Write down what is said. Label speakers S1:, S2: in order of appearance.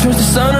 S1: turns to sun